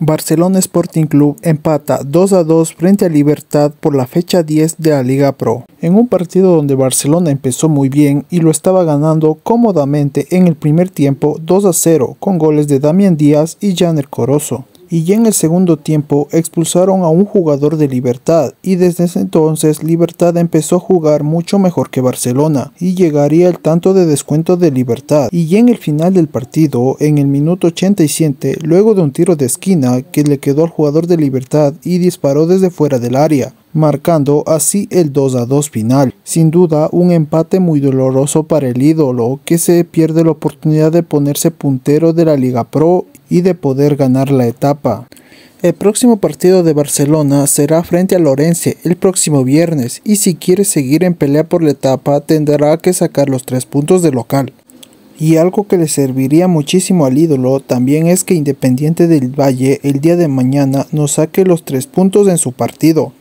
Barcelona Sporting Club empata 2 a 2 frente a Libertad por la fecha 10 de la Liga Pro, en un partido donde Barcelona empezó muy bien y lo estaba ganando cómodamente en el primer tiempo 2 a 0 con goles de Damián Díaz y Janer Corozo y ya en el segundo tiempo expulsaron a un jugador de Libertad y desde ese entonces Libertad empezó a jugar mucho mejor que Barcelona y llegaría el tanto de descuento de Libertad y ya en el final del partido en el minuto 87 luego de un tiro de esquina que le quedó al jugador de Libertad y disparó desde fuera del área marcando así el 2 a 2 final. Sin duda, un empate muy doloroso para el ídolo, que se pierde la oportunidad de ponerse puntero de la Liga Pro y de poder ganar la etapa. El próximo partido de Barcelona será frente a Lorense el próximo viernes y si quiere seguir en pelea por la etapa tendrá que sacar los tres puntos de local. Y algo que le serviría muchísimo al ídolo también es que Independiente del Valle el día de mañana nos saque los tres puntos en su partido,